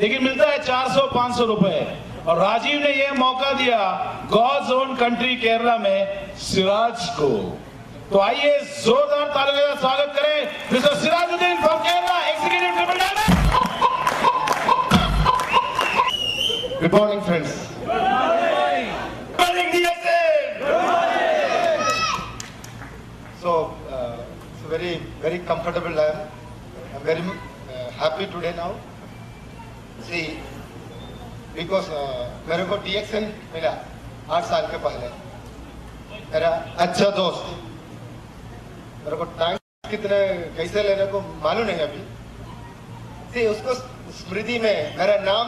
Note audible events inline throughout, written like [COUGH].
लेकिन मिलता है 400 500 रुपए और राजीव ने यह मौका दिया गॉड्स ओन कंट्री केरला में सिराज को तो आइए जोरदार तालियों का स्वागत करें mister Sirajuddin from Kerala executive triple. So, uh, it's a very, very comfortable. I am. Very uh, happy today now. See, because uh, मेरे को DXN मिला आठ साल के पहले। मेरा अच्छा दोस्त। मेरे को टैंक कितने कैसे लेने को मालूम नहीं अभी। See, उसको स्मृति में मेरा नाम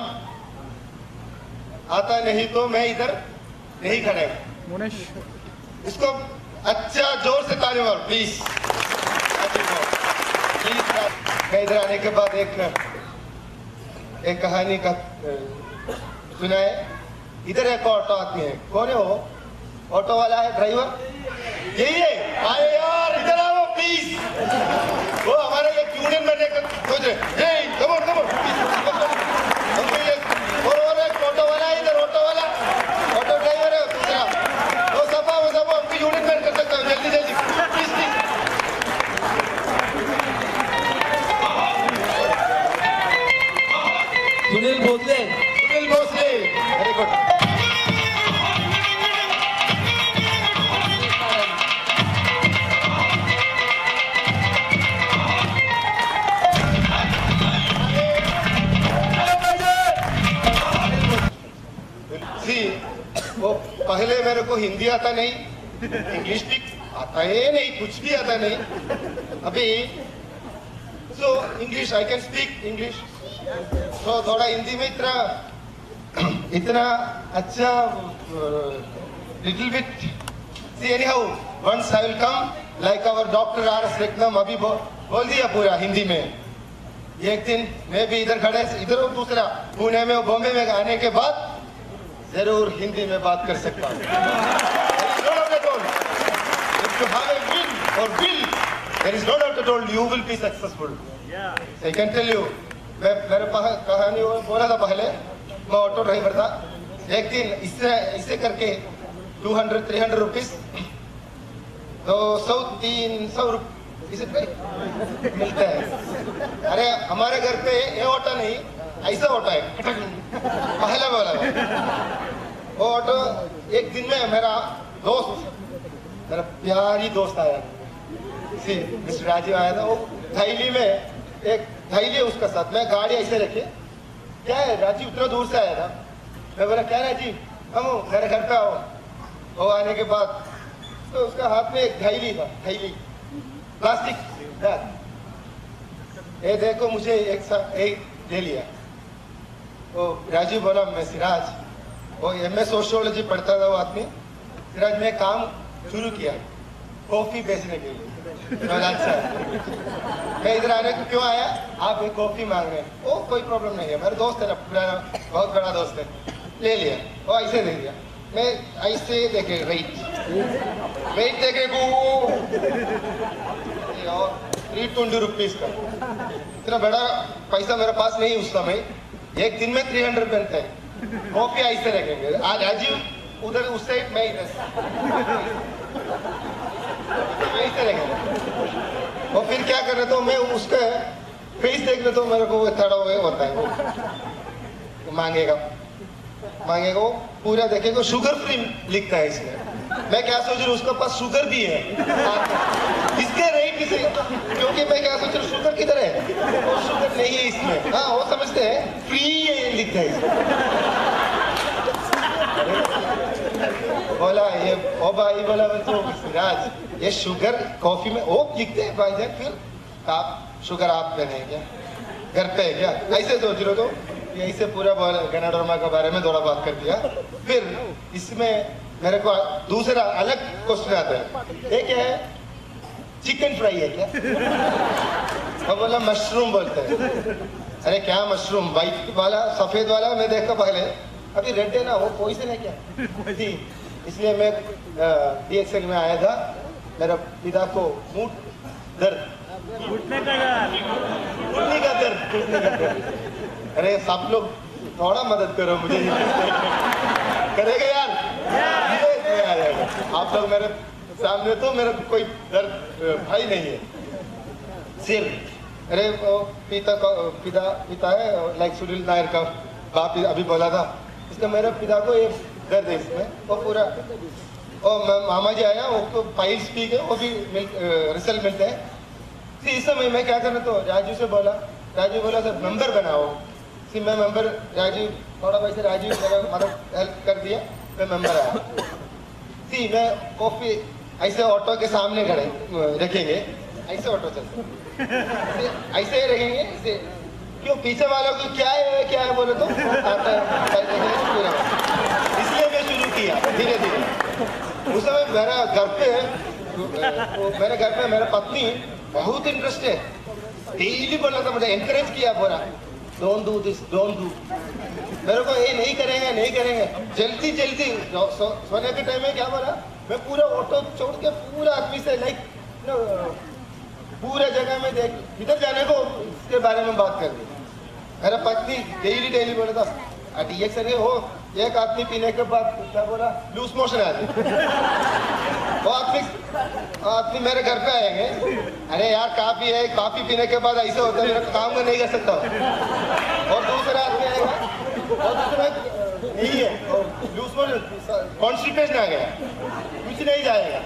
आता नहीं तो मैं इधर नहीं खड़े। इसको अच्छा ज़ोर से ताली मारो प्लीज़ प्लीज़ मैं इधर आने के बाद एक एक कहानी का सुना सुनाए। इधर एक ऑटो आती है। कौन है वो? ऑटो वाला है, ड्राइवर? यही है। आए यार, इधर आओ प्लीज़ वो हमारे ये यूनियन बनने का सोच रहे कम ऑन हिंदी आता नहीं इंग्लिश भी आता है नहीं कुछ भी आता नहीं। अभी so English I can speak English तो थोड़ा हिंदी में इतना इतना अच्छा little bit see anyhow once I will come like our doctor R S रेखनम अभी बो, बोल दिया पूरा हिंदी में। एक दिन मैं भी इधर खड़े इधर दूसरा पुणे में बॉम्बे में आने के बाद ज़रूर हिंदी में बात कर सकता हूँ। मैं मेरे कहानी बोला था पहले, मैं ऑटो ड्राइवर था। एक दिन इससे, इसे करके 200 300 रुपीस तो सौ, तीन सौ पे मिलता है। अरे, हमारे घर पे ये ऑटो नहीं ऐसा ऑटो है। पहला वाला वो ऑटो एक दिन में मेरा दोस्त, मेरा प्यारी दोस्त आया। मिस्टर राजीव आया था। वो थैली में, एक थैली है उसका साथ। मैं गाड़ी ऐसे रखे। क्या है? राजीव उतना दूर से आया था। मैं बोला, क्या राजीव? हम मेरे घर पे आओ। वो आने के बाद तो उसका हाथ में एक थैली था, थैली। प्लास्टिक ये देखो, मुझे एक साथ एक ले लिया। वो राजीव बोला मैं सिराज वो एम एस सोशियोलॉजी पढ़ता था वो आदमी सिराज मैं काम शुरू किया कॉफ़ी बेचने के लिए मैं इधर आने को क्यों आया आप एक कॉफ़ी मांग रहे हैं ओ कोई प्रॉब्लम नहीं है मेरा दोस्त है ना पुराना बहुत बड़ा दोस्त है ले लिया वो ऐसे दे दिया मैं ऐसे देखे रेट रेट देखे थ्री ट्वेंटी रुपीज़ का इतना बड़ा पैसा मेरे पास नहीं उस समय एक दिन में थ्री हंड्रेड बनता है। कॉफ़ी ऐसे रखेंगे। आज राजीव, उधर उस साइड मैं इधर ऐसे रखेंगे। और फिर क्या कर रहे तो मैं उसका फेस देख रहे तो मेरे को वो थोड़ा वो होता है। वो मांगेगा। मांगेगा, वो पूरा देखेगा। शुगर फ्री लिखता है इसमें। मैं क्या सोच रहा हूँ, उसके पास शुगर भी है। इसके रेट किसे क्योंकि मैं क्या सोच रहा हूँ शुगर किधर है? वो नहीं है इसमें। हाँ वो समझते हैं। फ्री ये लिखता है बोला, ये, ओ भाई, बोला मैं तो राज, ये शुगर कॉफ़ी में ओ लिखते हैं भाई जान, फिर? आप शुगर आप पे नहीं क्या? घर पे है क्या? ऐसे सोच हो तो? ये ऐसे पूरा गनाडोरमा के बारे में थोड़ा बात कर दिया। फिर इसमें मेरे को दूसरा अलग क्वेश्चन आता है। एक है? चिकन फ्राई है क्या? वो बोला मशरूम बोलते हैं. अरे क्या मशरूम? वाइट वाला सफ़ेद वाला मैं देखा पहले। अभी रेड है ना वो पॉइजन है क्या जी इसलिए मैं डीएक्सएल में आया था। मेरा पिता को मूड दर्द। घुटने का दर्द घुटने का दर्द। अरे सब लोग थोड़ा मदद करो मुझे। करेगा यार? आप लोग मेरे सामने तो मेरा कोई दर्द भाई नहीं है। सिर। अरे वो पिता का, पिता पिता है लाइक सुनील नायर का बाप अभी बोला था। इसका मेरे पिता को ये दर्द है इसमें। वो पूरा और मामा जी आया, वो फाइल्स ठीक है वो भी मिल रिज़ल्ट मिलते हैं। इस समय मैं क्या करना तो राजू से बोला, राजू बोला, सर मेंबर बनाओ। फिर मैं मेंबर राजू, थोड़ा वैसे राजू मेरा मदद हेल्प कर दिया, मैं मेंबर आया। सी मैं कॉफ़ी ऐसे ऑटो के सामने खड़े रखेंगे। ऐसे ऑटो चलते ऐसे ही रखेंगे ऐसे क्यों, पीछे वालों को क्या है क्या है बोले तो? पूरा। इसलिए मैं शुरू किया, धीरे धीरे। उस समय मेरा घर पे मेरे घर पे मेरा पत्नी बहुत इंटरेस्ट है। डेली बोला था मुझे एनकरेज किया पूरा don't do this don't do मेरे को ये नहीं करेंगे नहीं करेंगे। जल्दी जल्दी। सोने के टाइम में क्या बोला? मैं पूरा ऑटो छोड़ के पूरा आदमी से लाइक पूरे जगह में देख, किधर जाने को? इसके बारे में बात कर दी मेरा पत्नी डेली डेली बोला था अटी एक सर हो, एक आदमी पीने के बाद क्या बोला? लूज मोशन आती [LAUGHS] वो आदमी आदमी मेरे घर पे आएँगे। अरे यार, काफ़ी है काफ़ी पीने के बाद ऐसे होता है, मेरा काम में नहीं कर सकता। और दूसरा आदमी आएगा, और दूसरा नहीं है लूज मोशन कॉन्स्टिपेशन आ गया। कुछ नहीं जाएगा।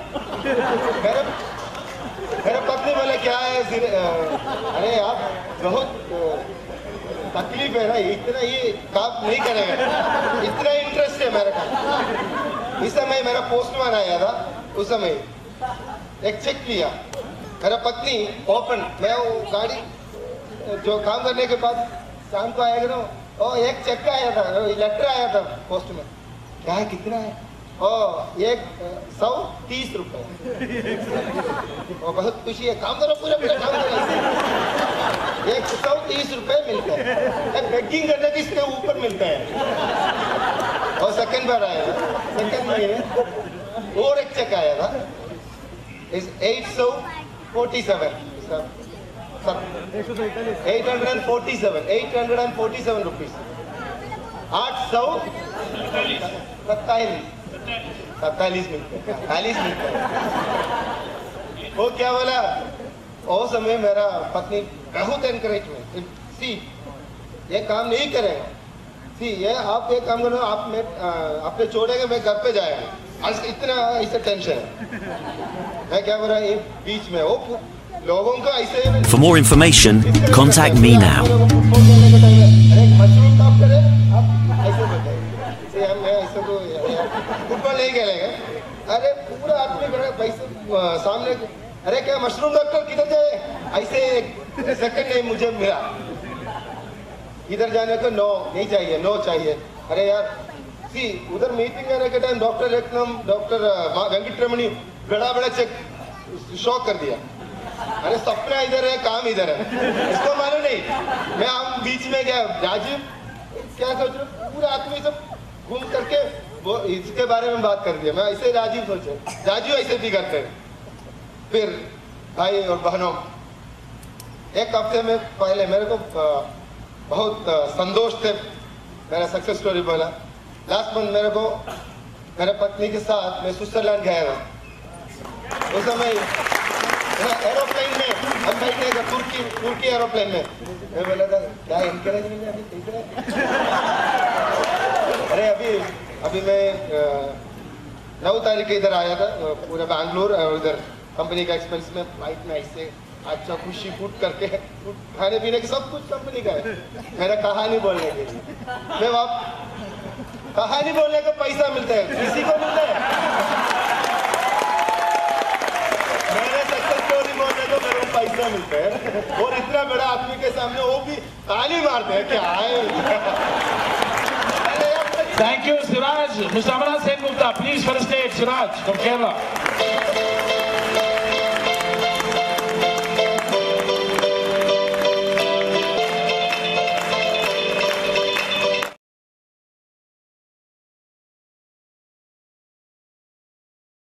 मेरे मेरे पत्नी बोले, क्या है अरे यार, बहुत तकलीफ़ है ना इतना ये काम नहीं करेगा। इतना इंटरेस्ट है मेरे का। इस समय मेरा पोस्टमैन आया था, उस समय। एक चेक लिया मेरा पत्नी ओपन मैं वो गाड़ी जो काम करने के बाद शाम को आएगा ना, ओ, एक चेक आया था लेटर आया था पोस्ट में क्या है, कितना है? ओ एक, सौ तीस रुपए। ओ बहुत खुशी है, काम करो पूरा पूरा काम करो। एक सौ तीस रुपए मिलते हैं। बेगिंग करने के इसके ऊपर मिलते हैं। और सेकंड बार आया। सेकंड में और एक चेक आया था। इस एट सौ forty seven eight hundred and forty seven eight hundred and forty seven rupees आठ सौ सत्ताईस। सत्तालीस चालीस मिलते हैं वो क्या बोला? वो समय मेरा पत्नी बहुत एनकरेजमेंट सी ये काम नहीं करेगा सी ये आप ये काम करो आप मैं आपने छोड़ेंगे मैं घर पे जाएगा। आज इतना ऐसा टेंशन है। मैं क्या बोल? ये बीच में वो लोगों का ऐसे For more information, contact me now. अरे मशरूम टॉप करे आप ऐसे बोलते हैं से हम मैं ऐसे को फुटबॉल नहीं खेलेंगे अरे पूरा आदमी खड़ा पैसे सामने अरे, क्या मशरूम डॉक्टर किधर जाए ऐसे सेकंड नहीं मुझे मिला। इधर जाने को नो नहीं चाहिए नो चाहिए। अरे यार सी उधर मीटिंग करने के टाइम डॉक्टर एकदम डॉक्टर वेंकट रमणी बड़ा बड़ा चेक शॉक कर दिया। अरे, सपना इधर है, काम इधर है। इसको मालूम नहीं। मैं, हम बीच में गया, राजीव, क्या सोच रहे? पूरा आदमी सब घूम करके वो इसके बारे में बात कर दिया। मैं ऐसे राजीव सोचे। राजीव ऐसे भी करते हैं फिर भाई और बहनों, एक हफ़्ते में पहले मेरे को बहुत संतोष थे। मेरा सक्सेस स्टोरी बोला। लास्ट मंथ मेरे को, मेरे पत्नी के साथ मैं स्विट्जरलैंड गया था। उस समय एरोप्लेन में, हम बैठे थे तुर्की तुर्की एरोप्लेन में। मैं बोला था, क्या इनकरेजमेंट है अभी [LAUGHS] अरे अभी अभी मैं नौ तारीख को इधर आया था पूरा बैंगलोर और इधर कंपनी का एक्सपेंस में फ़्लाइट में ऐसे अच्छा खुशी फूट करके खाने पीने की सब कुछ कंपनी का है। मेरा कहानी बोलने के लिए। मैं वहाँ कहानी बोलने का पैसा मिलता है किसी को मिलता है। मेरे सक्सेस है। और इतना बड़ा आदमी के सामने वो भी ताली मारते हैं क्या यार, Thank you, Siraj. Mr. Amara Sen Gupta, please the stage, Siraj from Kerala.